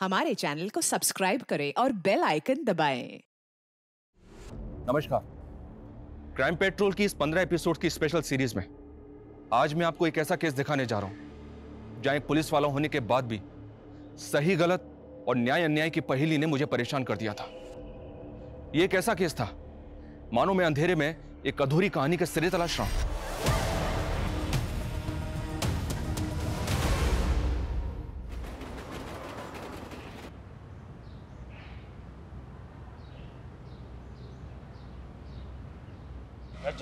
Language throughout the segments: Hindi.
हमारे चैनल को सब्सक्राइब करें और बेल आइकन दबाएँ। नमस्कार। क्राइम पेट्रोल की इस पंद्रह एपिसोड की स्पेशल सीरीज़ में आज मैं आपको एक ऐसा केस दिखाने जा रहा हूँ, जहाँ एक पुलिस वाला होने के बाद भी सही, गलत और न्याय, अन्याय की पहेली ने मुझे परेशान कर दिया था। यह एक ऐसा केस था, मानो मैं अंधेरे में एक अधूरी कहानी के सिरे तलाश रहा हूँ।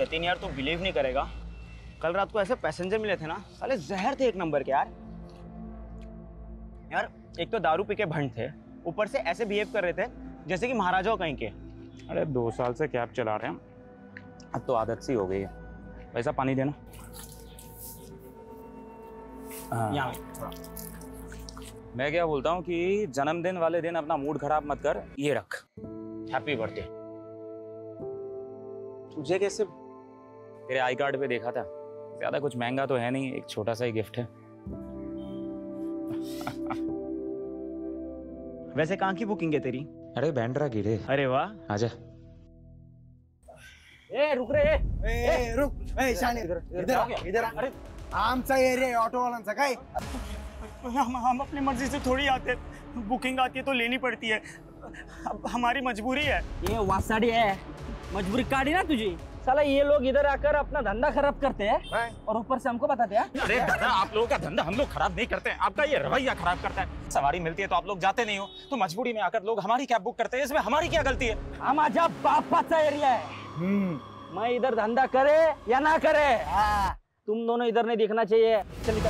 जतिन यार तू बिलीव नहीं करेगा। कल रात को ऐसे पैसेंजर मिले थे ना साले जहर थे एक नंबर के यार। यार एक तो दारू पी के भंड थे ऊपर से ऐसे बिहेव कर रहे थे जैसे कि महाराजाओं कहीं के। अरे दो साल से कैब चला रहे हैं अब तो आदत सी हो गई है। वैसा पानी देना। हाँ। यहाँ। मैं क्या बोलता हूँ कि जन्मदिन वाले दिन अपना मूड खराब मत कर ये रख। हैप्पी बर्थडे तुझे कैसे तेरे आई कार्ड पे देखा था। ज़्यादा कुछ महँगा तो है नहीं एक छोटा सा ही गिफ्ट है। वैसे कहाँ की बुकिंग है तेरी? अरे बैंड्रा की रे। अरे वाह। आजा ए रुक रे ए, ए, रुक। ए, शाने इधर इधर इधर आ. आमचा एरिया आहे ऑटोवाल्यांचा काय? हम हम अपनी मर्ज़ी से थोड़ी आते बुकिंग आती है तो लेनी पड़ती है। अब हमारी मजबूरी है। ये वासाड़ी है। मजबूरी काटी ना तुझी। साला ये लोग इधर आकर अपना धंधा खराब करते हैं और ऊपर से हमको बताते हैं। अरे दादा आप लोगों का धंधा हम लोग खराब नहीं करते हैं। आपका ये रवैया खराब करता है। सवारी मिलती है तो आप लोग जाते नहीं हो। तो मजबूरी में आकर लोग हमारी कैब बुक करते हैं? इसमें हमारी क्या गलती है? हम आज बापाचा एरिया है। मैं इधर धंधा करे या ना करे? हाँ। तुम दोनों इधर नहीं देखना चाहिए। चल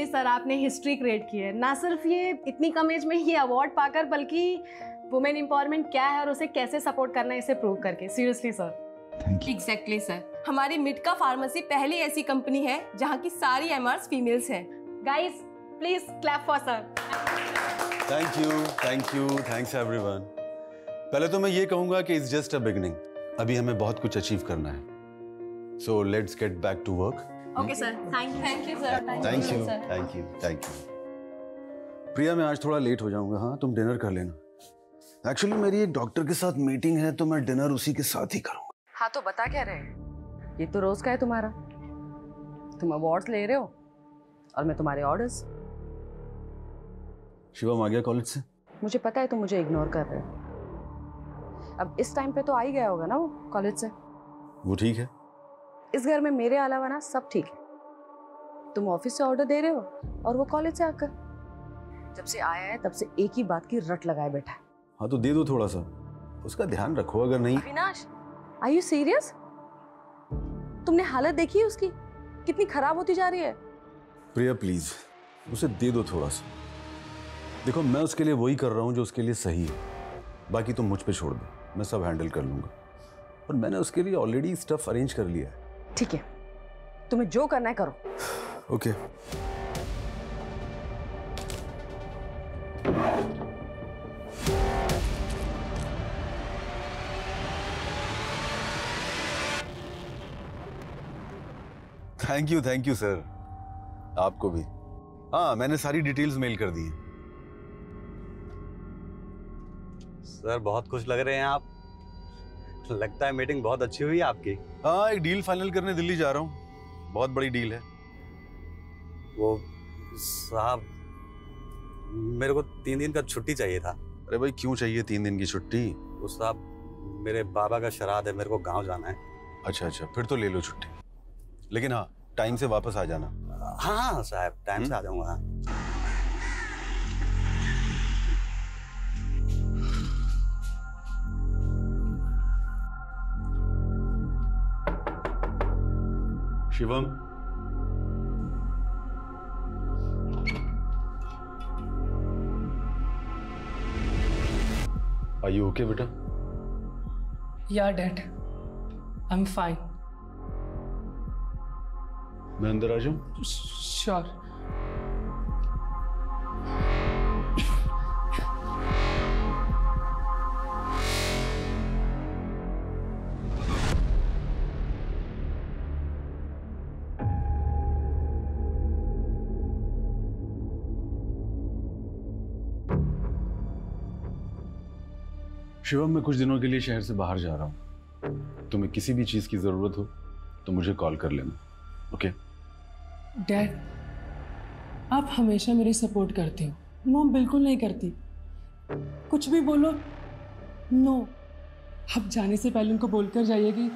सीरियसली सर आपने हिस्ट्री क्रिएट की है। ना सिर्फ़ ये इतनी कम एज में ये अवार्ड पाकर बल्कि वुमेन एम्पावरमेंट क्या है और उसे कैसे सपोर्ट करना है इसे प्रूव करके। सीरियसली सर एग्जैक्टली सर हमारी मिटका फार्मेसी पहली ऐसी कंपनी है जहाँ की सारी एमआरस फीमेल्स हैं। Guys please clap for sir thank you thank you thanks everyone पहले तो मैं ये कहूँगा कि इट्स जस्ट अ बिगिनिंग अभी हमें बहुत कुछ अचीव करना है। So let's get back to work okay sir thank you thank you sir thank you thank you thank you Priya मैं आज थोड़ा लेट हो जाऊँगा। हाँ तुम डिनर कर लेना। एक्चुअली मेरी एक डॉक्टर के साथ मीटिंग है तो मैं डिनर उसी के साथ ही करूँगा। हाँ तो बता क्या रहे ये तो रोज का है तुम्हारा। तुम अवार्ड्स ले रहे हो और मैं तुम्हारे ऑर्डर्स शिवम आ गया कॉलेज से? मुझे पता है तुम मुझे इग्नोर कर रहे हो। अब इस टाइम पे तो आ ही गया होगा ना वो कॉलेज से। वो ठीक है। इस घर में मेरे अलावा ना सब ठीक है। तुम ऑफ़िस से ऑर्डर दे रहे हो और वो कॉलेज से आकर। जब से आया है तब से एक ही बात की रट लगाए बैठा है। हाँ तो दे दो थोड़ा सा उसका ध्यान रखो अगर नहीं। अविनाश आर यू सीरियस तुमने हालत देखी है उसकी? कितनी खराब होती जा रही है? प्रिया प्लीज़ उसे दे दो थोड़ा सा देखो मैं उसके लिए वही कर रहा हूँ जो उसके लिए सही है। बाकी तुम मुझ पे छोड़ दो। मैं सब हैंडल कर लूँगा। और मैंने उसके लिए ऑलरेडी स्टफ़ अरेंज कर लिया है। ठीक है। तुम्हें जो करना है करो। Okay thank you thank you sir आपको भी। हाँ मैंने सारी डिटेल्स मेल कर दी हैं। सर बहुत खुश लग रहे हैं आप। लगता है मीटिंग बहुत अच्छी हुई आपकी। हाँ एक डील फाइनल करने दिल्ली जा रहा हूँ। बहुत बड़ी डील है। वो साहब मेरे को तीन दिन का छुट्टी चाहिए था। अरे भाई क्यों चाहिए तीन दिन की छुट्टी? वो साहब मेरे बाबा का श्राद्ध है मेरे को गाँव जाना है। अच्छा अच्छा फिर तो ले लो छुट्टी। लेकिन हाँ टाइम से वापस आ जाना। हाँ हाँ साहब टाइम से आ जाऊँगा शिवम आर यू ओके बेटा? यार डैड आई एम फाइन मैं अंदर आ जाऊँ? Sure sure. शिवम मैं कुछ दिनों के लिए शहर से बाहर जा रहा हूँ। तुम्हें किसी भी चीज़ की ज़रूरत हो तो मुझे कॉल कर लेना ओके? डैड आप हमेशा मेरी सपोर्ट करते हो। मॉम बिल्कुल नहीं करती। कुछ भी बोलो नो। आप जाने से पहले उनको बोलकर जाइए कि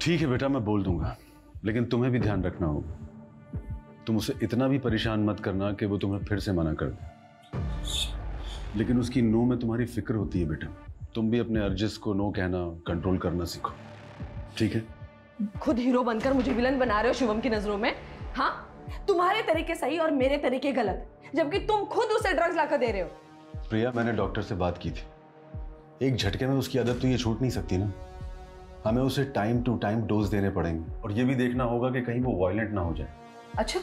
ठीक है बेटा मैं बोल दूँगा लेकिन तुम्हें भी ध्यान रखना होगा। तुम उसे इतना भी परेशान मत करना कि वो तुम्हें फिर से मना कर दे। लेकिन उसकी नो में तुम्हारी फ़िक्र होती है बेटा। तुम भी अपने अर्जिस को नो कहना कंट्रोल करना सीखो। ठीक है? खुद हीरो बनकर मुझे विलन बना रहे हो शिवम की नज़रों में? हाँ? तुम्हारे तरीके सही और मेरे तरीके गलत जबकि तुम खुद उसे ड्रग्स लाकर दे रहे हो। प्रिया मैंने डॉक्टर से बात की थी। एक झटके में उसकी आदत तो ये छूट नहीं सकती ना। हमें उसे टाइम टू टाइम डोज देने पड़ेंगे और ये भी देखना होगा कि कहीं वो वायलेंट ना हो जाए। अच्छा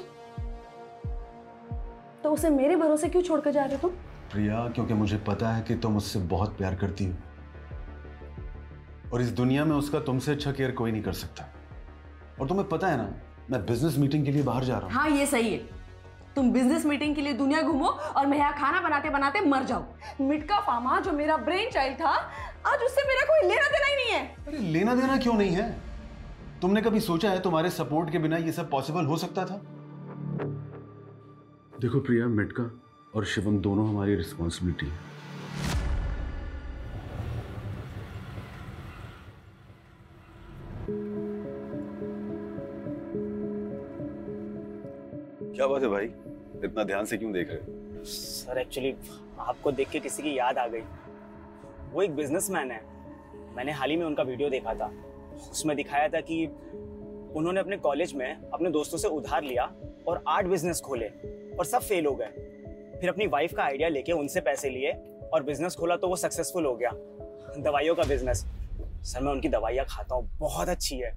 तो उसे मेरे भरोसे क्यों छोड़कर जा रहे हो तुम? प्रिया क्योंकि मुझे पता है कि तुम उससे बहुत प्यार करती हो। और इस दुनिया में उसका तुमसे अच्छा केयर कोई नहीं कर सकता। और तुम्हें पता है ना मैं बिज़नेस मीटिंग के लिए बाहर जा रहा हूँ। हाँ ये सही है। तुम बिज़नेस मीटिंग के लिए दुनिया घूमो और मैं यहाँ खाना बनाते बनाते मर जाऊँ मिटका फार्मा जो मेरा ब्रेन चाइल्ड था आज उससे मेरा कोई लेना देना ही नहीं है। अरे लेना देना क्यों नहीं है? तुमने कभी सोचा है तुम्हारे सपोर्ट के बिना ये सब पॉसिबल हो सकता था? देखो प्रिया मिटका और शिवम दोनों हमारी रिस्पॉन्सिबिलिटी है। क्या बात है भाई? इतना ध्यान से क्यों देख रहे सर एक्चुअली आपको देख के किसी की याद आ गई। वो एक बिजनेसमैन है। मैंने हाल ही में उनका वीडियो देखा था। उसमें दिखाया था कि उन्होंने अपने कॉलेज में अपने दोस्तों से उधार लिया और आठ बिज़नेस खोले और सब फेल हो गए। फिर अपनी वाइफ का आइडिया लेके उनसे पैसे लिए और बिज़नेस खोला तो वो सक्सेसफुल हो गया। दवाइयों का बिज़नेस सर मैं उनकी दवाइयाँ खाता हूँ बहुत अच्छी है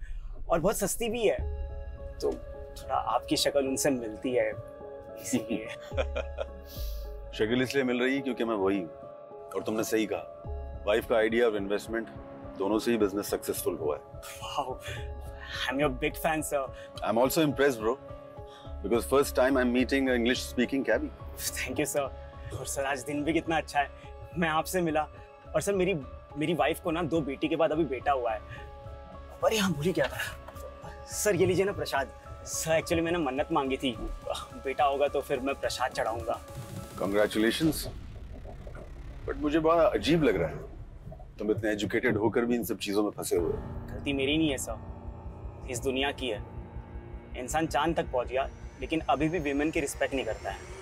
और बहुत सस्ती भी है। तो थोड़ा आपकी शक्ल उनसे मिलती है इसीलिए। शक्ल इसलिए मिल रही है क्योंकि मैं वही हूँ और तुमने सही कहा। वाइफ का आइडिया और इन्वेस्टमेंट दोनों से ही बिज़नेस सक्सेसफुल हुआ है। Wow I am your big fan sir I am also impressed bro because first time I am meeting English speaking cabbie thank you sir और सर आज दिन भी कितना अच्छा है। मैं आपसे मिला। और सर मेरी मेरी वाइफ को ना दो बेटी के बाद अभी बेटा हुआ है। अरे हाँ भूल ही क्या था। सर ये लीजिए ना प्रसाद। सर एक्चुअली मैंने मन्नत मांगी थी। बेटा होगा तो फिर मैं प्रसाद चढ़ाऊँगा। कंग्रेचुलेशंस बट मुझे बड़ा अजीब लग रहा है। तुम इतने एजुकेटेड होकर भी इन सब चीज़ों में फंसे हुए गलती मेरी नहीं है सर इस दुनिया की है। इंसान चाँद तक पहुँच गया। लेकिन अभी भी वीमेन की रिस्पेक्ट नहीं करता है।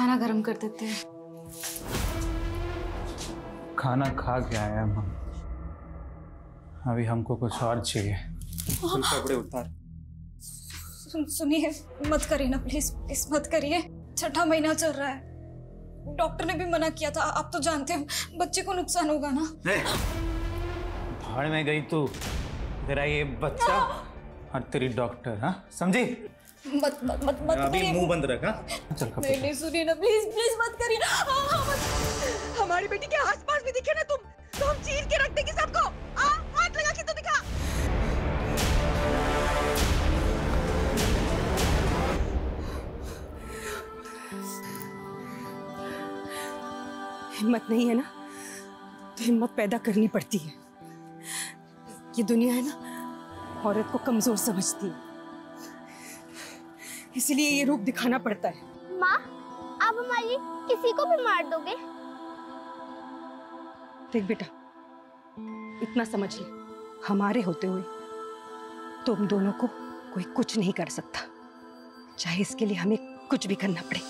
खाना गर्म कर देते हैं। खाना खा के आए हम। अभी हमको कुछ और चाहिए। कपड़े उतार। सुन सुनिए मत करिए ना प्लीज़ प्लीज़ मत करिए। छठा महीना चल रहा है। डॉक्टर ने भी मना किया था आप तो जानते हो बच्चे को नुकसान होगा ना। भाड़ में गई तू। तेरा ये बच्चा और तेरी डॉक्टर हाँ? समझी? मत मत मत मत अभी मुँह बंद रखा चल कपड़े नहीं नहीं सुनिए ना प्लीज़ प्लीज़ मत करिए हाँ, हाँ, हमारी बेटी के आस पास भी दिखे ना तुम तो हम चीर के रख देंगे सबको। आ, हाथ लगा के तो दिखा। हिम्मत नहीं है ना तो हिम्मत पैदा करनी पड़ती है। ये दुनिया है ना औरत को कमज़ोर समझती है। इसलिए ये रूप दिखाना पड़ता है। माँ आप हमारी किसी को भी मार दोगे? देख बेटा इतना समझ ले। हमारे होते हुए तुम दोनों को कोई कुछ नहीं कर सकता। चाहे इसके लिए हमें कुछ भी करना पड़े।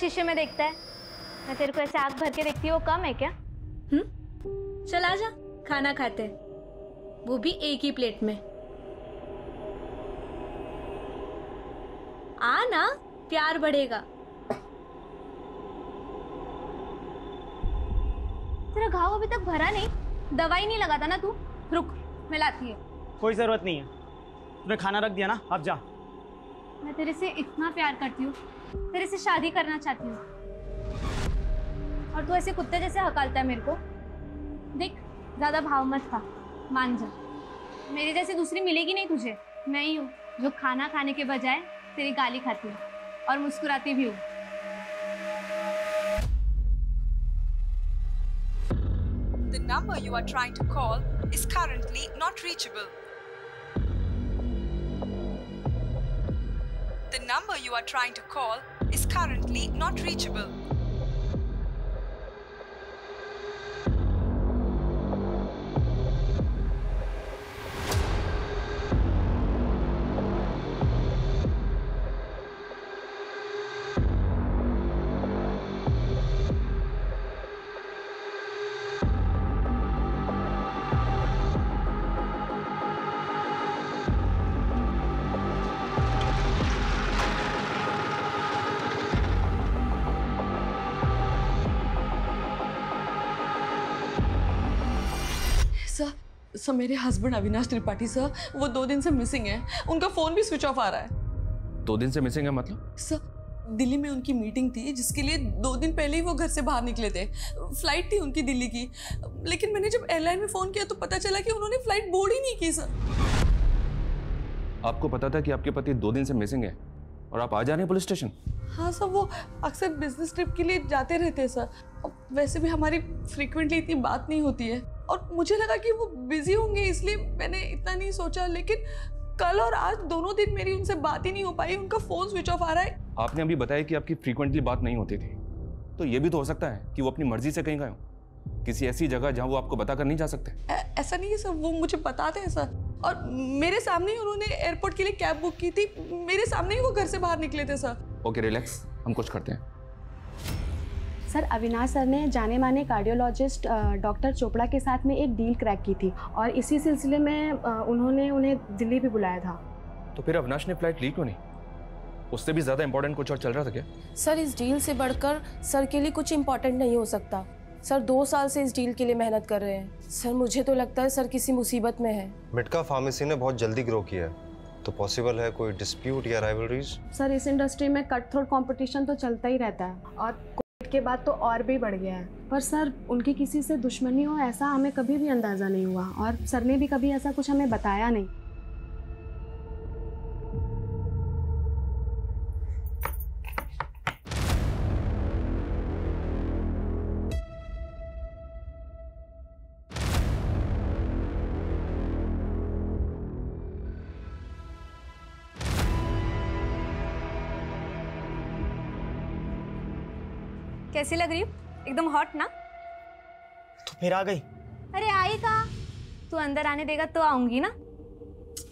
शीशे में देखता है। मैं तेरे को ऐसे आग भर के देखती हूँ वो कम है क्या? हम्म? चल आ जा खाना खाते हैं। वो भी एक ही प्लेट में। आ ना प्यार बढ़ेगा। तेरा घाव अभी तक भरा नहीं। दवाई नहीं लगाता ना तू? रुक मैं लाती है। कोई ज़रूरत नहीं है। तूने खाना रख दिया ना अब जा। मैं तेरे से इतना प्यार करती हूँ। तेरे से शादी करना चाहती हूँ। और तू ऐसे कुत्ते जैसे हकालता है मेरे को। देख, ज़्यादा भाव मत खा, मान जा। मेरी जैसी दूसरी मिलेगी नहीं तुझे। मैं ही हूँ, जो खाना खाने के बजाय तेरी गाली खाती हूँ, और मुस्कुराती भी हूँ। The number you are trying to call is currently not reachable. The number you are trying to call is currently not reachable. Sir मेरे हस्बैंड अविनाश त्रिपाठी सर वो दो दिन से मिसिंग है। उनका फ़ोन भी स्विच ऑफ़ आ रहा है। दो दिन से मिसिंग है मतलब? सर दिल्ली में उनकी मीटिंग थी जिसके लिए दो दिन पहले ही वो घर से बाहर निकले थे। फ़्लाइट थी उनकी दिल्ली की। लेकिन मैंने जब एयरलाइन में फ़ोन किया तो पता चला कि उन्होंने फ़्लाइट बोर्ड ही नहीं की सर। आपको पता था कि आपके पति दो दिन से मिसिंग है? और आप आ जा रहे हैं पुलिस स्टेशन? हाँ सर वो अक्सर बिज़नेस ट्रिप के लिए जाते रहते हैं सर। वैसे भी हमारी फ्रीक्वेंटली इतनी बात नहीं होती है। और मुझे लगा कि वो बिज़ी होंगे इसलिए मैंने इतना नहीं सोचा। लेकिन कल और आज दोनों दिन मेरी उनसे बात ही नहीं हो पाई उनका फ़ोन स्विच ऑफ़ आ रहा है। आपने अभी बताया कि आपकी फ्रीक्वेंटली बात नहीं होती थी। तो ये भी तो हो सकता है कि वो अपनी मर्ज़ी से कहीं गए हो। किसी ऐसी जगह जहाँ वो आपको बता कर नहीं जा सकते। ऐ- ऐसा नहीं है सर वो मुझे बताते हैं सर। और मेरे सामने ही उन्होंने एयरपोर्ट के लिए कैब बुक की थी। मेरे सामने ही वो घर से बाहर निकले थे सर। ओके रिलैक्स हम कुछ करते हैं। सर अविनाश सर ने जाने माने कार्डियोलॉजिस्ट डॉक्टर चोपड़ा के साथ में एक डील क्रैक की थी और इसी सिलसिले में उन्होंने उन्हें दिल्ली भी बुलाया था। तो फिर अविनाश ने फ़्लाइट ली क्यों नहीं? उससे भी ज़्यादा इंपॉर्टेंट कुछ और चल रहा था क्या? सर इस डील से बढ़कर सर के लिए कुछ इम्पोर्टेंट नहीं हो सकता। सर दो साल से इस डील के लिए मेहनत कर रहे हैं। सर मुझे तो लगता है सर किसी मुसीबत में है। मिटका फार्मेसी ने बहुत जल्दी ग्रो किया है। तो पॉसिबल है कोई डिस्प्यूट या राइवलरीज सर इस इंडस्ट्री में कट थ्रोट कॉम्पिटिशन तो चलता ही रहता है और कोविड के बाद तो और भी बढ़ गया है। पर सर, उनकी किसी से दुश्मनी हो, ऐसा हमें कभी भी अंदाज़ा नहीं हुआ। और सर ने भी कभी ऐसा कुछ हमें बताया नहीं। कैसी लग रही हूँ? एकदम हॉट ना? तो फिर आ गई। अरे आई कहा? तू अंदर आने देगा तो आऊँगी ना?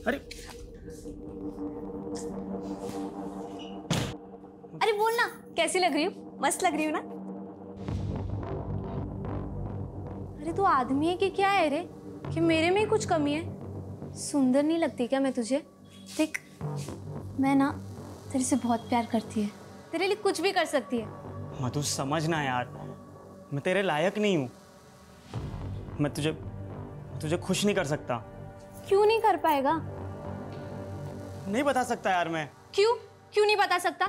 अरे। अरे बोल ना कैसी लग रही हूँ? मस्त लग रही हूँ ना? अरे तू आदमी है कि क्या है रे? कि मेरे में ही कुछ कमी है? सुंदर नहीं लगती क्या मैं तुझे? देख मैं ना तेरे से बहुत प्यार करती है। तेरे लिए कुछ भी कर सकती है। मधु समझना यार। मैं तेरे लायक नहीं हूँ। मैं तुझे तुझे खुश नहीं कर सकता। क्यों नहीं कर पाएगा? नहीं बता सकता यार मैं। क्यों? क्यों नहीं बता सकता?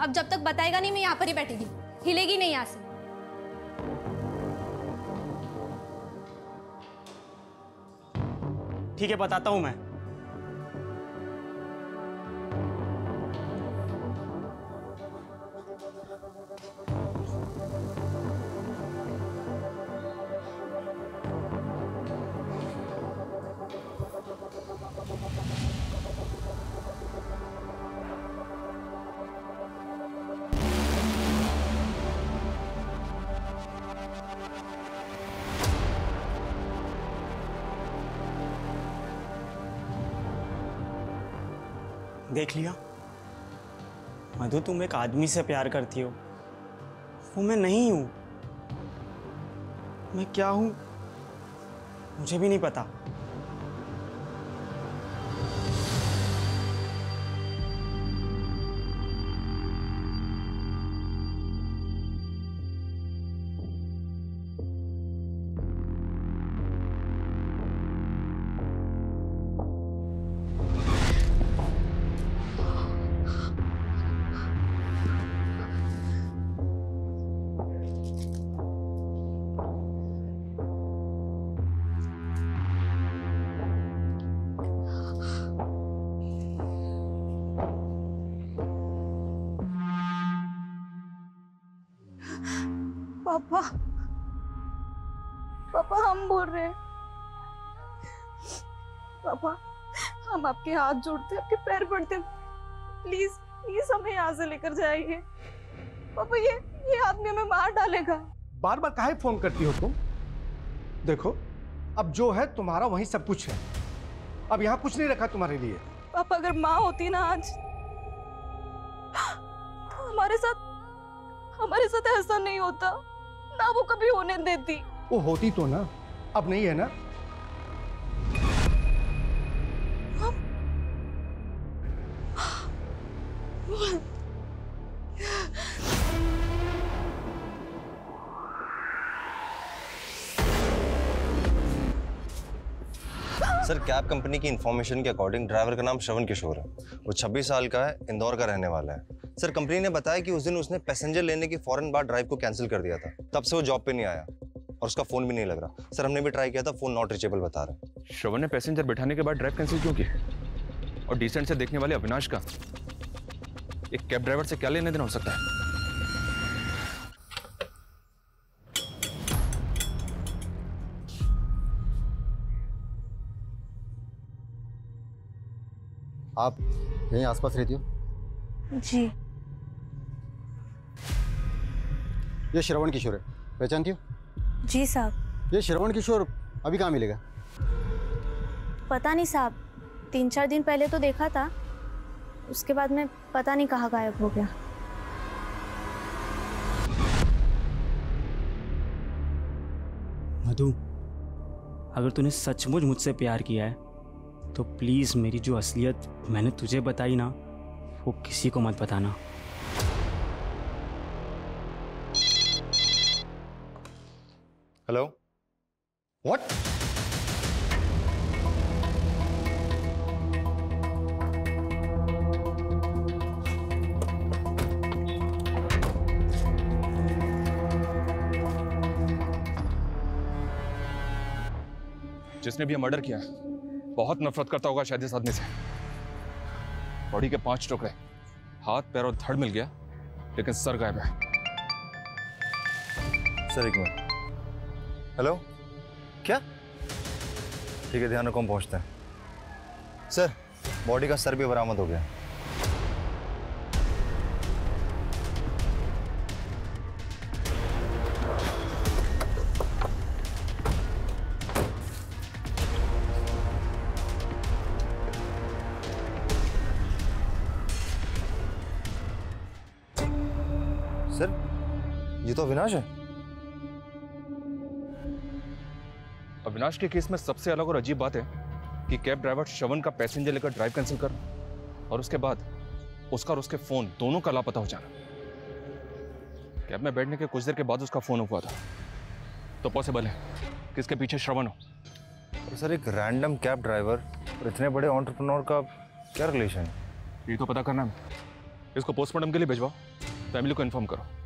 अब जब तक बताएगा नहीं मैं यहाँ पर ही बैठेगी। हिलेगी नहीं यहाँ से। ठीक है बताता हूँ मैं। देख लिया। मधु, तुम एक आदमी से प्यार करती हो। वो मैं नहीं हूँ। मैं क्या हूँ? मुझे भी नहीं पता। पापा। पापा हम बोल रहे हैं। पापा हम आपके हाथ जोड़ते आपके पैर पड़ते प्लीज़ प्लीज़ हमें यहाँ से लेकर जाइए। पापा ये ये आदमी हमें मार डालेगा। बार बार काहे फ़ोन करती हो तुम? देखो अब जो है तुम्हारा वही सब कुछ है। अब यहाँ कुछ नहीं रखा तुम्हारे लिए। पापा अगर माँ होती ना आज तो हमारे साथ हमारे साथ ऐसा नहीं होता। ना वो कभी होने देती। वो होती तो ना अब नहीं है ना। सर कैब कंपनी की इन्फॉर्मेशन के अकॉर्डिंग ड्राइवर का नाम श्रवण किशोर है? वो 26 साल का है इंदौर का रहने वाला है। सर कंपनी ने बताया कि उस दिन उसने पैसेंजर लेने के फ़ौरन बाद ड्राइव को कैंसिल कर दिया था। तब से वो जॉब पे नहीं आया और उसका फ़ोन भी नहीं लग रहा। सर हमने भी ट्राई किया था फ़ोन नॉट रिचेबल बता रहा श्रवण ने पैसेंजर बिठाने के बाद ड्राइव कैंसिल क्यों की? और डिसेंट से देखने वाले अविनाश का? एक कैब ड्राइवर से क्या लेने देना हो सकता है? आप यहीं आसपास रहती हो? जी। ये श्रवण किशोर है। पहचानती हो? जी साहब। ये श्रवण किशोर अभी कहाँ मिलेगा? पता नहीं साहब। तीन चार दिन पहले तो देखा था। उसके बाद में पता नहीं कहाँ गायब हो गया। मधु अगर तूने सचमुच मुझसे प्यार किया है तो प्लीज़ मेरी जो असलियत मैंने तुझे बताई ना वो किसी को मत बताना। हेलो व्हाट जिसने भी मर्डर किया बहुत नफरत करता होगा शायद इस आदमी से। बॉडी के पाँच टुकड़े। हाथ पैर और धड़ मिल गया लेकिन सर गायब है। सर एक मिनट। हेलो? क्या? ठीक है ध्यान रखो हम पहुँचते हैं। सर। बॉडी का सर भी बरामद हो गया। अविनाश है? अविनाश के केस में सबसे अलग और अजीब बात है कि कैब ड्राइवर श्रवण का पैसेंजर लेकर ड्राइव कैंसिल कर और उसके बाद उसका और उसके फ़ोन दोनों का लापता हो जाना। कैब में बैठने के कुछ देर के बाद उसका फ़ोन हुआ था। तो पॉसिबल है कि इसके पीछे श्रवण हो। तो सर एक रैंडम कैब ड्राइवर और इतने बड़े ऑन्टरप्रनोर का क्या रिलेशन ये तो पता करना है। इसको पोस्टमार्टम के लिए भिजवाओ। फैमिली को इन्फॉर्म करो।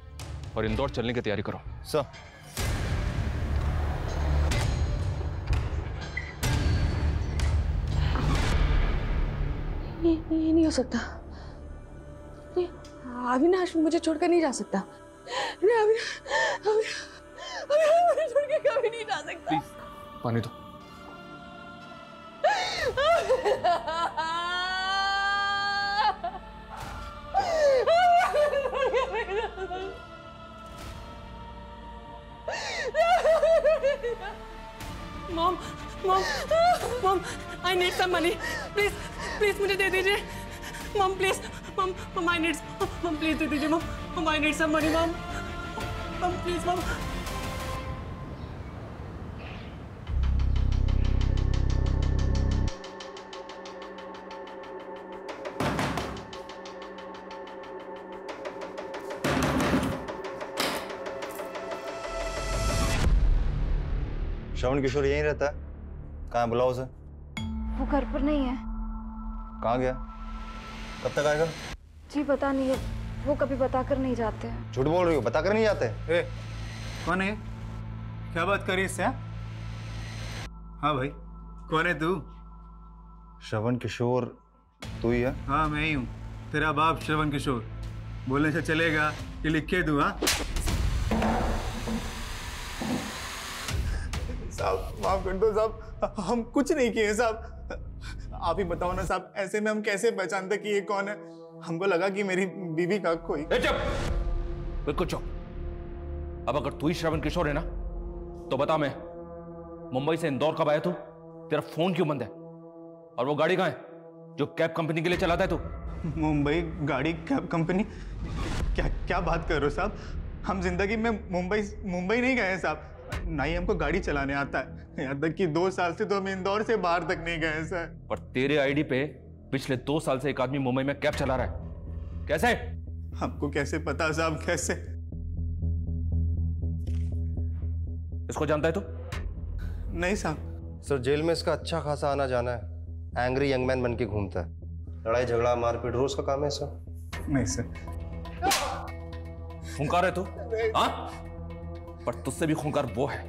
और इंदौर चलने की तैयारी करो सर ये, ये नहीं हो सकता अविनाश मुझे छोड़कर नहीं जा सकता नहीं अविनाश अविनाश अविनाश मुझे छोड़ के कभी नहीं जा सकता प्लीज़ पानी दो mom mom mom I need some money please please मुझे दे दीजिए. Mom please mom mom I need mom please दे दीजिए mom mom I need some money mom mom please mom Shravan Kishore यहीं रहता है। कहाँ बुलाओ उसे? वो घर पर नहीं है। कहाँ गया? कब तक आएगा? जी पता नहीं है। वो कभी बताकर नहीं जाते। हैं झूठ बोल रही हो? बता कर नहीं जाते? ए, कौन है क्या बात करी इससे हाँ? हाँ भाई कौन है तू? श्रवण किशोर तू ही है? हाँ मैं ही हूँ। तेरा बाप श्रवण किशोर। बोलने से चलेगा कि लिख के दूँ हाँ? साहब माफ़ कर दो साहब हम कुछ नहीं किए साहब। आप ही बताओ ना साहब ऐसे में हम कैसे पहचानते कि ये कौन है? हमको लगा कि मेरी बीवी का कोई चुप! बिल्कुल चुप। अब अगर तू ही श्रवण किशोर है ना तो बता मैं मुंबई से इंदौर कब आया तू? तेरा फ़ोन क्यों बंद है? और वो गाड़ी कहाँ है जो कैब कंपनी के लिए चलाता है तू? मुंबई गाड़ी कैब कंपनी? क्या क्या बात कर रहे हो साहब? हम ज़िंदगी में मुंबई मुंबई नहीं गए हैं साहब। ना ही हमको गाड़ी चलाने आता है। यहाँ तक कि दो साल से तो हम इंदौर से बाहर तक नहीं गए सर। पर तेरे आईडी पे पिछले दो साल से एक आदमी मुंबई में कैब चला रहा है। कैसे? हमको कैसे पता साहब कैसे? इसको जानता है तू? नहीं साहब। सर जेल में इसका अच्छा खासा आना जाना है। एंग्री यंग मैन बन के घूमता है। लड़ाई झगड़ा मारपीट रोज का काम है सर। नहीं सर। खूंखार है तू? हाँ? पर तुझसे भी खूंखार वो है।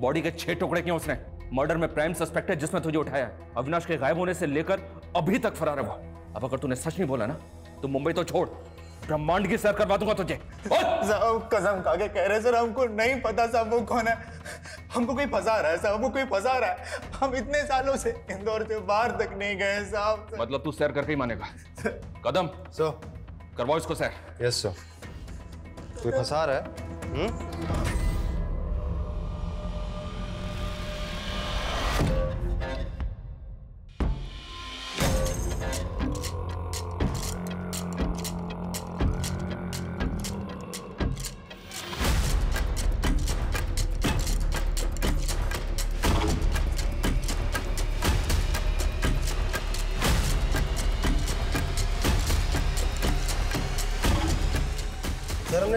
बॉडी के छह टुकड़े किए उसने? मर्डर में प्राइम सस्पेक्ट है जिसने तुझे उठाया है। अविनाश के गायब होने से लेकर अभी तक फरार है वो। अब अगर तूने सच नहीं बोला ना तो मुंबई तो छोड़। ब्रह्मांड की सैर करवा दूँगा तुझे। कसम खा के कह रहे सर हमको नहीं पता साहब वो कौन है। हमको कोई फंसा रहा है साहब हमको कोई फंसा रहा है। हम इतने सालों से इंदौर से बाहर तक नहीं गए साहब मतलब तू सैर करके ही मानेगा। कदम सो करवाओ इसको सैर। यस सर कोई फंसा रहा है? हम्म?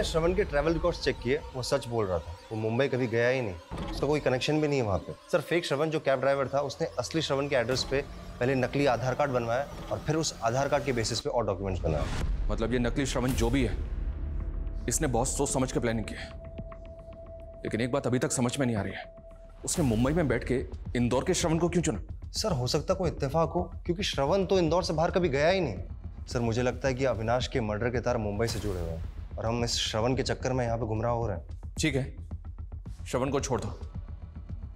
श्रवण के ट्रैवल रिकॉर्ड्स चेक किए वो सच बोल रहा था। वो मुंबई कभी गया ही नहीं। उसका कोई कनेक्शन भी नहीं है वहाँ पे। सर फेक श्रवण जो कैब ड्राइवर था उसने असली श्रवण के एड्रेस पे पहले नकली आधार कार्ड बनवाया और फिर उस आधार कार्ड के बेसिस पे और डॉक्यूमेंट्स बनाया मतलब ये नकली श्रवण जो भी है इसने बहुत सोच समझ के प्लानिंग की है लेकिन एक बात अभी तक समझ में नहीं आ रही है। उसने मुंबई में बैठ के इंदौर के श्रवण को क्यों चुना? सर हो सकता कोई इत्तेफाक हो क्योंकि श्रवण तो इंदौर से बाहर कभी गया ही नहीं। सर मुझे लगता है कि अविनाश के मर्डर के तार मुंबई से जुड़े हुए हैं। और हम इस श्रवण के चक्कर में यहाँ पे गुमराह हो रहे हैं। ठीक है। श्रवण को छोड़ दो।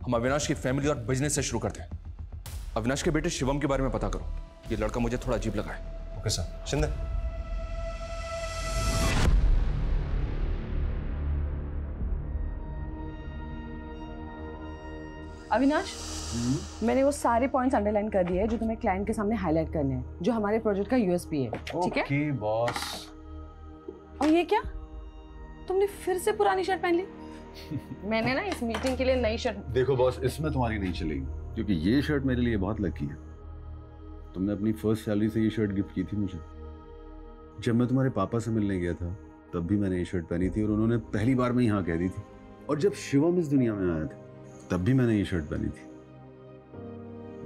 हम अविनाश की फैमिली और बिज़नेस से शुरू करते हैं। अविनाश के बेटे शिवम के बारे में पता करो। ये लड़का मुझे थोड़ा अजीब लगा है। Okay sir. शिंदे। अविनाश मैंने वो सारे पॉइंट्स अंडरलाइन कर दिए हैं जो तुम्हें क्लाइंट के सामने हाईलाइट करने हैं जो हमारे प्रोजेक्ट का यूएसपी है। ठीक है? ओके बॉस और ये क्या? तुमने फिर से पुरानी शर्ट पहन ली? मैंने ना इस मीटिंग के लिए नई शर्ट देखो बॉस इसमें तुम्हारी नहीं चलेगी क्योंकि ये शर्ट मेरे लिए बहुत लकी है। तुमने अपनी फ़र्स्ट सैलरी से ये शर्ट गिफ्ट की थी मुझे। जब मैं तुम्हारे पापा से मिलने गया था तब भी मैंने ये शर्ट पहनी थी और उन्होंने पहली बार में यहाँ कह दी थी। और जब शिवम इस दुनिया में आया था तब भी मैंने ये शर्ट पहनी थी।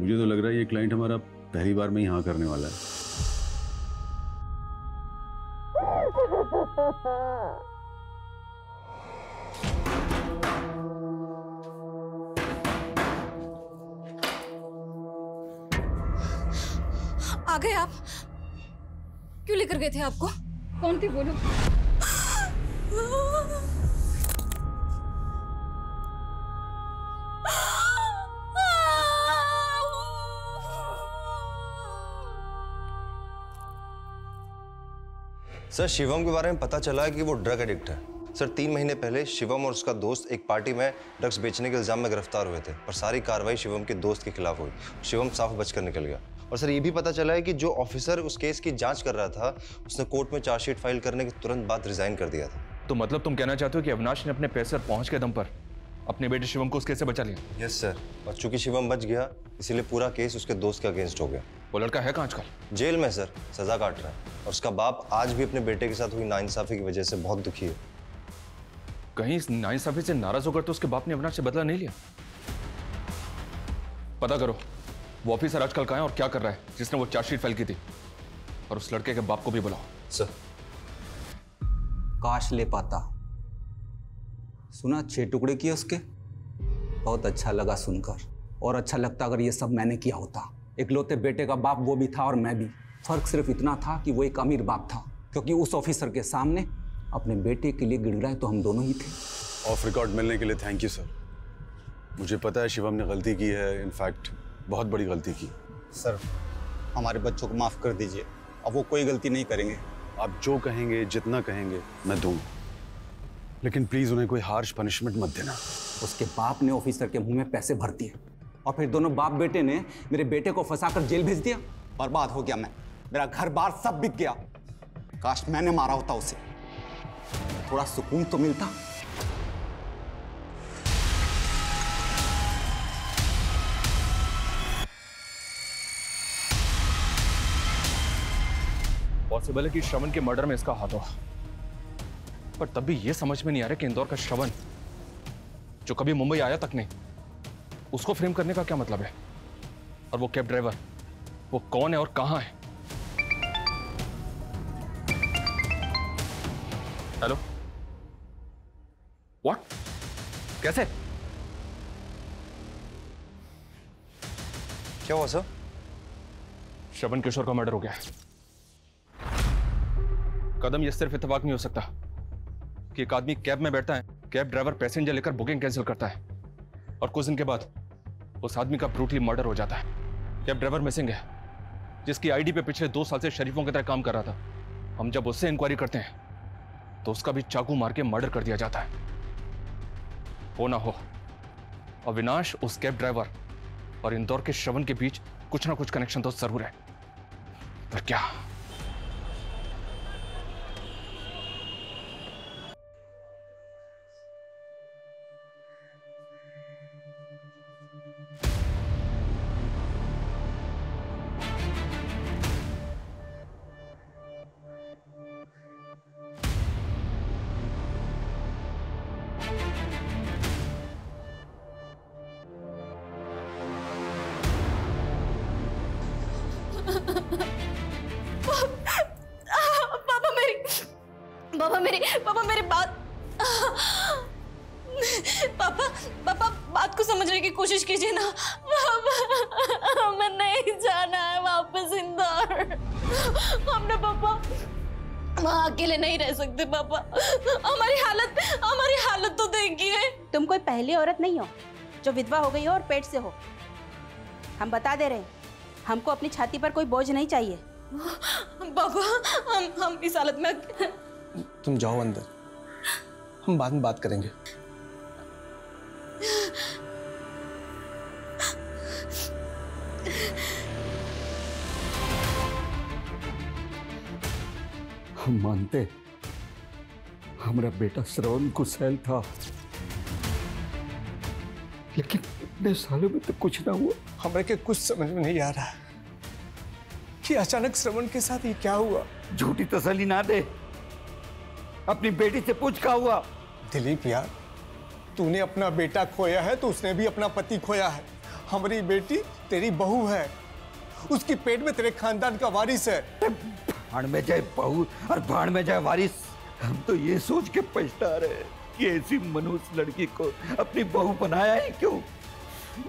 मुझे तो लग रहा है ये क्लाइंट हमारा पहली बार में ही हाँ करने वाला है। लेकर गए थे आपको? कौन थी बोलो? सर शिवम के बारे में पता चला है कि वो ड्रग एडिक्ट है। सर तीन महीने पहले शिवम और उसका दोस्त एक पार्टी में ड्रग्स बेचने के इल्ज़ाम में गिरफ़्तार हुए थे पर सारी कार्रवाई शिवम के दोस्त के खिलाफ हुई। शिवम साफ़ बचकर निकल गया। और सर ये भी पता चला है कि जो ऑफिसर उस केस की जाँच कर रहा था उसने कोर्ट में चार्जशीट फ़ाइल करने के तुरंत बाद रिजाइन कर दिया था। तो मतलब तुम कहना चाहते हो कि अविनाश ने अपने पैसे पहुँच के दम पर अपने बेटे शिवम को उस केस से बचा लिया? यस सर और चूँकि शिवम बच गया इसीलिए पूरा केस उसके दोस्त के अगेंस्ट हो गया। वो लड़का है कहाँ आजकल जेल में सर सजा काट रहा है। और उसका बाप आज भी अपने बेटे के साथ हुई नाइंसाफी की वजह से बहुत दुखी है। कहीं इस नाइंसाफी से नाराज़ होकर तो उसके बाप ने अविनाश से बदला नहीं लिया? पता करो वो ऑफिसर आजकल कहाँ है और क्या कर रहा है? जिसने वो चार्जशीट फ़ाइल की थी। और उस लड़के के बाप को भी बुलाओ। सर। काश ले पाता। सुना छह टुकड़े किए उसके? बहुत अच्छा लगा सुनकर। और अच्छा लगता अगर ये सब मैंने किया होता। इकलौते बेटे का बाप वो भी था और मैं भी। फ़र्क सिर्फ़ इतना था कि वो एक अमीर बाप था। क्योंकि उस ऑफिसर के सामने अपने बेटे के लिए गिड़गिड़ाए तो हम दोनों ही थे। ऑफ़ रिकॉर्ड मिलने के लिए थैंक यू सर मुझे पता है शिवम ने गलती की है। इनफैक्ट बहुत बड़ी गलती की। सर हमारे बच्चों को माफ़ कर दीजिए। अब वो कोई गलती नहीं करेंगे। आप जो कहेंगे जितना कहेंगे मैं दूँगा। लेकिन प्लीज़ उन्हें कोई हार्श पनिशमेंट मत देना। उसके बाप ने ऑफिसर के मुँह में पैसे भर दिए और फिर दोनों बाप बेटे ने मेरे बेटे को फंसाकर जेल भेज दिया। बर्बाद हो गया मैं। मेरा घर बार सब बिक गया। काश मैंने मारा होता उसे। थोड़ा सुकून तो मिलता। पॉसिबल है कि श्रवण के मर्डर में इसका हाथ हो। पर तब भी यह समझ में नहीं आ रहा कि इंदौर का श्रवण जो कभी मुंबई आया तक नहीं उसको फ्रेम करने का क्या मतलब है? और वो कैब ड्राइवर वो कौन है और कहाँ है? हेलो व्हाट कैसे? क्या हुआ सर श्रवण किशोर का मर्डर हो गया है। कदम ये सिर्फ़ इतफाक नहीं हो सकता कि एक आदमी कैब में बैठता है, कैब ड्राइवर पैसेंजर लेकर बुकिंग कैंसिल करता है और कुछ दिन के बाद उस आदमी का ब्रूटली मर्डर हो जाता है। कैब ड्राइवर मिसिंग है, जिसकी आईडी पे पिछले दो साल से शरीफों की तरह काम कर रहा था। हम जब उससे इंक्वायरी करते हैं तो उसका भी चाकू मार के मर्डर कर दिया जाता है। हो ना हो, अविनाश, उस कैब ड्राइवर और इंदौर के श्रवण के बीच कुछ ना कुछ कनेक्शन तो ज़रूर है। पर क्या? जो हो गई हो और पेट से हो। हम बता दे रहे हैं हमको अपनी छाती पर कोई बोझ नहीं चाहिए। पापा हम हम इस हालत में तुम जाओ अंदर। हम बाद में बात करेंगे। हम मानते हमारा बेटा श्रवण कुशल था। लेकिन इतने सालों में तो कुछ ना हुआ। हमें के कुछ समझ में नहीं आ रहा कि अचानक श्रवण के साथ ये क्या हुआ। झूठी तसली ना दे। अपनी बेटी से पूछ क्या हुआ? दिलीप यार तूने अपना बेटा खोया है तो उसने भी अपना पति खोया है। हमारी बेटी तेरी बहू है। उसकी पेट में तेरे खानदान का वारिस है। भाड़ में जाए बहू और भाड़ में जाए वारिस। हम तो ये सोच के पछता रहे कि ऐसी मनुष्य लड़की को अपनी बहू बनाया ही क्यों?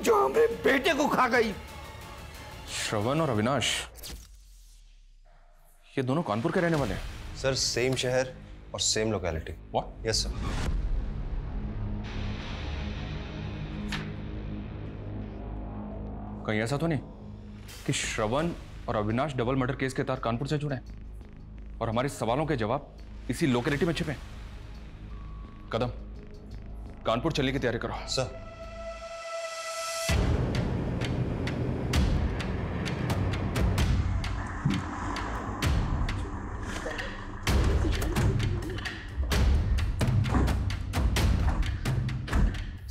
जो हमारे बेटे को खा गई। श्रवण और अविनाश ये दोनों कानपुर के रहने वाले हैं। सर सेम शहर और same locality what yes sir कहीं ऐसा तो नहीं कि श्रवण और अविनाश डबल मर्डर केस के तहत कानपुर से जुड़े हैं और हमारे सवालों के जवाब इसी लोकेलिटी में छिपे कदम कानपुर चलने की तैयारी करो। सर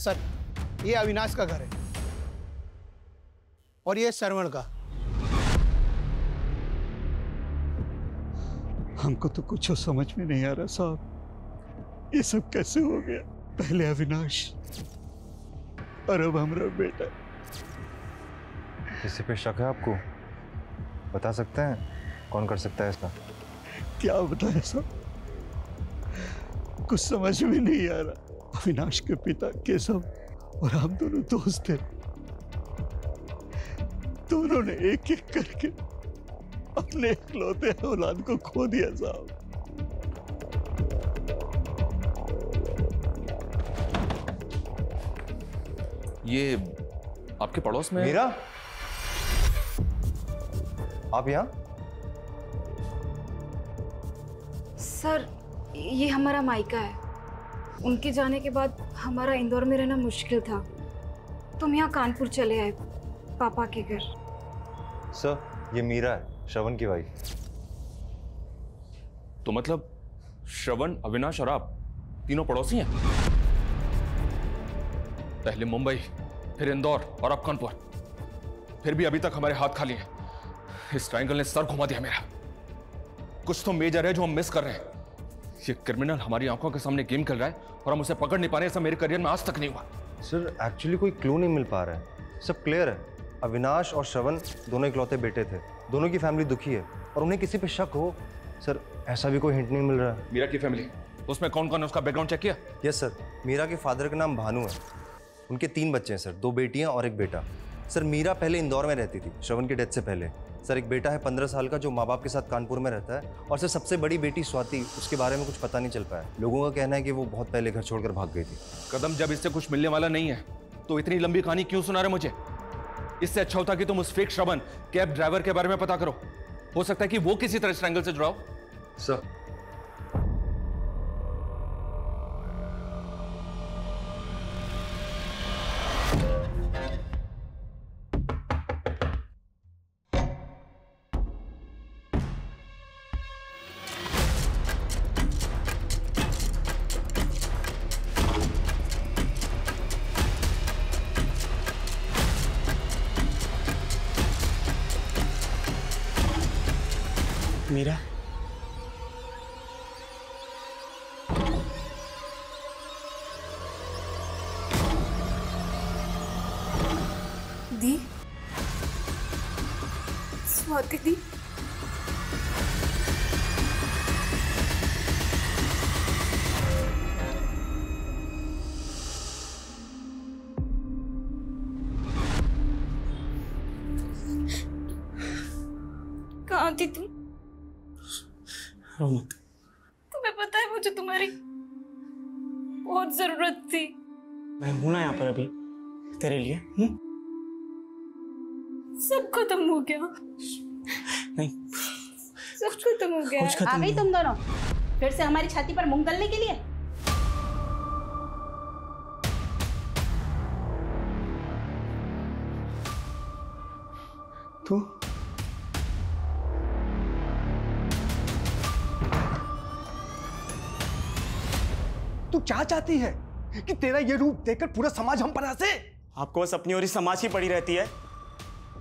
सर ये अविनाश का घर है। और ये सरवण का। हमको तो कुछ समझ में नहीं आ रहा साहब। ये सब कैसे हो गया? पहले अविनाश और अब हमारा बेटा। किसी पे शक है आपको? बता सकते हैं? कौन कर सकता है इसका? क्या बताया साहब? कुछ समझ में नहीं आ रहा। अविनाश के पिता केशव और हम दोनों दोस्त थे दोनों ने एक एक करके अपने इकलौते औलाद को खो दिया साहब। ये आपके पड़ोस में मीरा? आप यहाँ? सर ये हमारा मायका है। उनके जाने के बाद हमारा इंदौर में रहना मुश्किल था। तुम यहाँ कानपुर चले आए पापा के घर। सर ये मीरा है श्रवण की वाइफ तो मतलब श्रवण अविनाश और आप तीनों पड़ोसी हैं? पहले मुंबई फिर इंदौर और अब कानपुर। फिर भी अभी तक हमारे हाथ खाली हैं। इस ट्रायंगल ने सर घुमा दिया मेरा। कुछ तो मेजर है जो हम मिस कर रहे हैं। ये क्रिमिनल हमारी आँखों के सामने गेम खेल रहा है और हम उसे पकड़ नहीं पा रहे ऐसा मेरे करियर में आज तक नहीं हुआ। सर एक्चुअली कोई क्लू नहीं मिल पा रहा है। सब क्लियर है। अविनाश और श्रवण दोनों इकलौते बेटे थे। दोनों की फैमिली दुखी है और उन्हें किसी पे शक हो सर ऐसा भी कोई हिंट नहीं मिल रहा है। मीरा की फैमिली उसमें कौन कौन है? उसका बैकग्राउंड चेक किया? यस सर मीरा के फादर का नाम भानु है। उनके तीन बच्चे हैं सर दो बेटियाँ और एक बेटा। सर मीरा पहले इंदौर में रहती थी श्रवण की डेथ से पहले। सर एक बेटा है पंद्रह साल का जो माँ बाप के साथ कानपुर में रहता है और सर सबसे बड़ी बेटी स्वाति उसके बारे में कुछ पता नहीं चल पाया। लोगों का कहना है कि वो बहुत पहले घर छोड़कर भाग गई थी। कदम जब इससे कुछ मिलने वाला नहीं है तो इतनी लंबी कहानी क्यों सुना रहे मुझे? इससे अच्छा होता कि तुम उस फेक श्रवण कैब ड्राइवर के बारे में पता करो। हो सकता है कि वो किसी तरह स्ट्रैंगल से जुड़ाओ सर स्वाति दी कहाँ थी तुम? मत तुम्हें पता है मुझे तुम्हारी बहुत ज़रूरत थी। मैं हूँ ना यहाँ पर अभी तेरे लिए। हूँ सब खत्म हो गया। नहीं। सब खत्म हो गया कुछ आ गई तुम दोनों। फिर से हमारी छाती पर मूंग गलने के लिए? तू? तू क्या चाहती है कि तेरा ये रूप देखकर पूरा समाज हम पर हंसे? आपको बस अपनी और ही समाज ही पड़ी रहती है।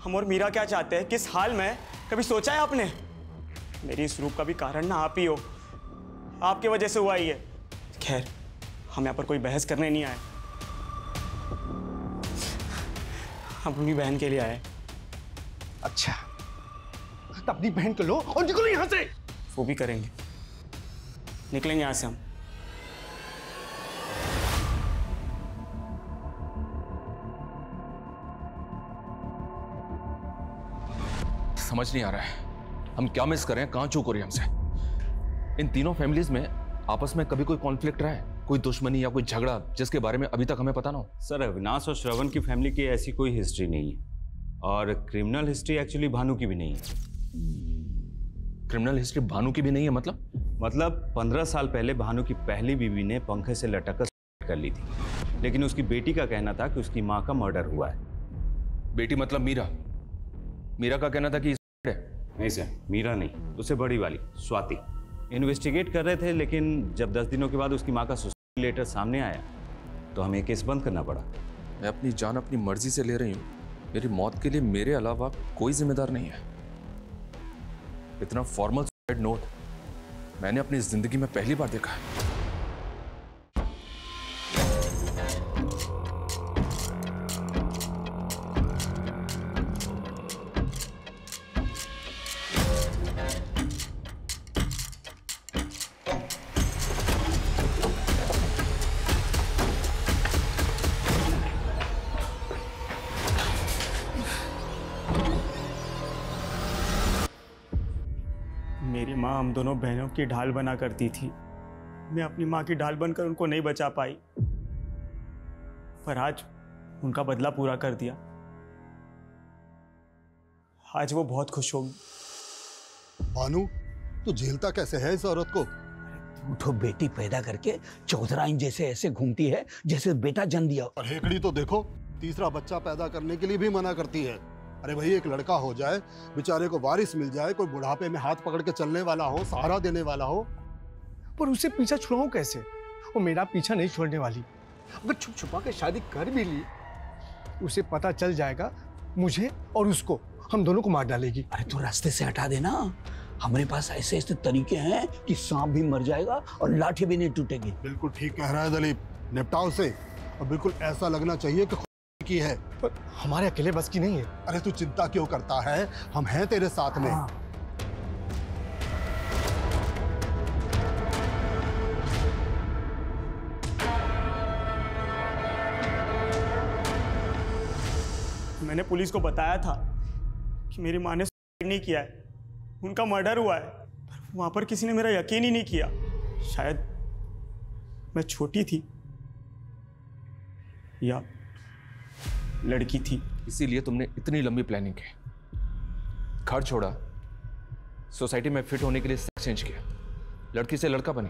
हम और मीरा क्या चाहते हैं? किस हाल में कभी सोचा है आपने? मेरी इस रूप का भी कारण ना आप ही हो। आपकी वजह से हुआ ही है खैर हम यहाँ पर कोई बहस करने नहीं आए। हम अपनी बहन के लिए आए। अच्छा। तो अपनी बहन को लो और निकलो यहाँ से। वो भी करेंगे। निकलेंगे यहाँ से हम। समझ नहीं आ रहा है। हम क्या मिस कर रहे हैं? कहाँ चूक हो रही है हमसे? इन तीनों फैमिलीज़ में आपस में कभी कोई कॉन्फ्लिक्ट रहा है? कोई दुश्मनी या कोई झगड़ा जिसके बारे में अभी तक हमें पता ना हो? सर अविनाश और श्रवण की फैमिली की ऐसी कोई हिस्ट्री नहीं है। और क्रिमिनल हिस्ट्री एक्चुअली भानु की भी नहीं है। क्रिमिनल हिस्ट्री भानु की भी नहीं है मतलब? मतलब पंद्रह साल पहले भानु की पहली बीवी ने पंखे से लटक कर कर ली थी। लेकिन उसकी बेटी का कहना था कि उसकी माँ का मर्डर हुआ है। बेटी मतलब मीरा। मीरा का कहना था कि नहीं सर मीरा नहीं उससे बड़ी वाली स्वाति। इन्वेस्टिगेट कर रहे थे लेकिन जब दस दिनों के बाद उसकी माँ का सुसाइड लेटर सामने आया तो हमें केस बंद करना पड़ा। मैं अपनी जान अपनी मर्ज़ी से ले रही हूँ। मेरी मौत के लिए मेरे अलावा कोई जिम्मेदार नहीं है। इतना फॉर्मल सुसाइड नोट मैंने अपनी ज़िंदगी में पहली बार देखा है। दोनों बहनों की ढाल बना करती थी। मैं अपनी माँ की ढाल बनकर उनको नहीं बचा पाई। पर आज उनका बदला पूरा कर दिया। आज वो बहुत खुश होगी। भानु तू झेलता कैसे है इस औरत को? तो बेटी पैदा करके चौधराइन जैसे ऐसे घूमती है जैसे बेटा जन्म दिया और हेकड़ी तो देखो तीसरा बच्चा पैदा करने के लिए भी मना करती है। अरे भाई एक लड़का हो जाए बेचारे को वारिस मिल जाए कोई बुढ़ापे में हाथ पकड़ के चलने वाला हो सहारा देने वाला हो। पर उसे पीछा छुड़ाऊं कैसे? वो मेरा पीछा नहीं छोड़ने वाली। अगर छुप छुपा के शादी कर भी ली उसे पता चल जाएगा मुझे और उसको। हम दोनों को मार डालेगी। अरे तो रास्ते से हटा देना। हमारे पास ऐसे ऐसे तरीके हैं कि सांप भी मर जाएगा और लाठी भी नहीं टूटेगी। बिल्कुल ठीक कह रहा है दलीप निपटाओ से और बिल्कुल ऐसा लगना चाहिए कि की है। पर हमारे अकेले बस की नहीं है। अरे तू चिंता क्यों करता है? हम हैं तेरे साथ में। हाँ। मैंने पुलिस को बताया था कि मेरी माँ ने सुसाइड नहीं किया है। उनका मर्डर हुआ है। पर वहाँ पर किसी ने मेरा यकीन ही नहीं किया। शायद मैं छोटी थी। या लड़की थी। इसीलिए तुमने इतनी लंबी प्लानिंग की। घर छोड़ा। सोसाइटी में फिट होने के लिए सेक्स चेंज किया। लड़की से लड़का बनी।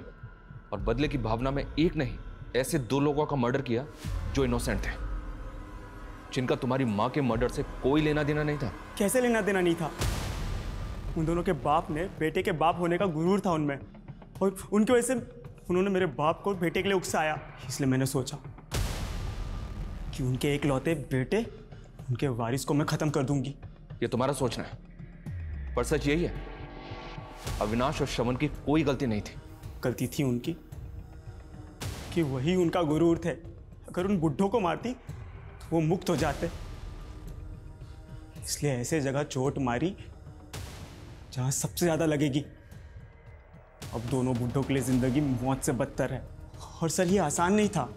और बदले की भावना में एक नहीं ऐसे दो लोगों का मर्डर किया जो इनोसेंट थे। जिनका तुम्हारी माँ के मर्डर से कोई लेना देना नहीं था। कैसे लेना देना नहीं था? उन दोनों के बाप ने बेटे के बाप होने का गुरूर था उनमें। और उनकी वजह से उन्होंने मेरे बाप को बेटे के लिए उकसाया। इसलिए मैंने सोचा कि उनके एक लौते बेटे उनके वारिस को मैं खत्म कर दूँगी। ये तुम्हारा सोचना है पर सच यही है अविनाश और श्रवण की कोई गलती नहीं थी। गलती थी उनकी कि वही उनका गुरूर थे अगर उन बुढ़ों को मारती तो वो मुक्त हो जाते। इसलिए ऐसे जगह चोट मारी जहाँ सबसे ज़्यादा लगेगी। अब दोनों बुढ़ों के लिए ज़िंदगी मौत से बदतर है और सर ये आसान नहीं था।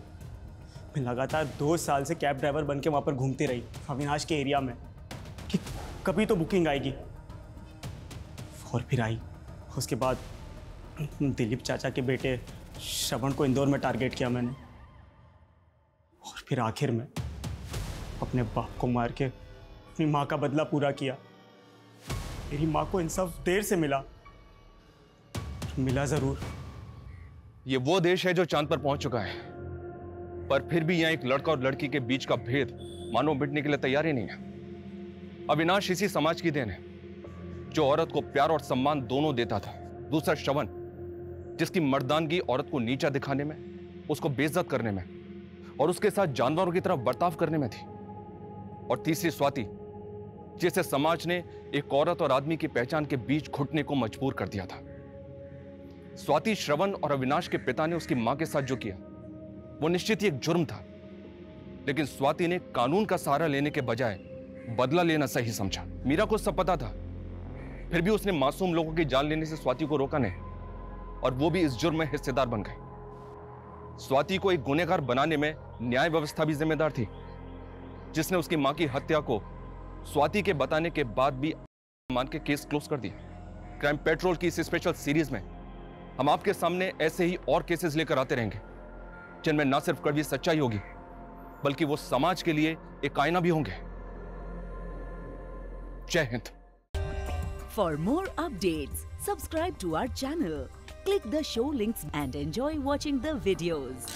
लगातार दो साल से कैब ड्राइवर बन के वहाँ पर घूमती रही, अविनाश के एरिया में। कि कभी तो बुकिंग आएगी। और फिर आई। उसके बाद दिलीप चाचा के बेटे श्रवण को इंदौर में टारगेट किया मैंने। और फिर आखिर में अपने बाप को मार के अपनी माँ का बदला पूरा किया। मेरी माँ को इंसाफ देर से मिला। मिला ज़रूर। ये वो देश है जो चाँद पर पहुँच चुका है। पर फिर भी यहाँ एक लड़का और लड़की के बीच का भेद मानो मिटने के लिए तैयार ही नहीं है। अविनाश इसी समाज की देन है, जो औरत को प्यार और सम्मान दोनों देता था। दूसरा श्रवण, जिसकी मर्दानगी औरत को नीचा दिखाने में, उसको बेइज्जत करने में, और उसके साथ जानवरों की तरह बर्ताव करने में थी। और तीसरी स्वाति, जिसे समाज ने एक औरत और आदमी की पहचान के बीच घुटने को मजबूर कर दिया था। स्वाति, श्रवण और अविनाश के पिता ने उसकी माँ के साथ जो किया वो निश्चित ही एक जुर्म था। लेकिन स्वाति ने कानून का सहारा लेने के बजाय बदला लेना सही समझा। मीरा को सब पता था। फिर भी उसने मासूम लोगों की जान लेने से स्वाति को रोका नहीं और वो भी इस जुर्म में हिस्सेदार बन गए। स्वाति को एक गुनेगार बनाने में न्याय व्यवस्था भी जिम्मेदार थी, जिसने उसकी माँ की हत्या को स्वाति के बताने के बाद भी मान के केस क्लोज कर दिया। क्राइम पेट्रोल की इस स्पेशल सीरीज़ में हम आपके सामने ऐसे ही और केसेस लेकर आते रहेंगे। जिनमें ना सिर्फ़ कड़वी सच्चाई होगी, बल्कि वो समाज के लिए एक आयना भी होंगे। जय Hind. For more update subscribe to our channel click the show links and enjoy watching the videos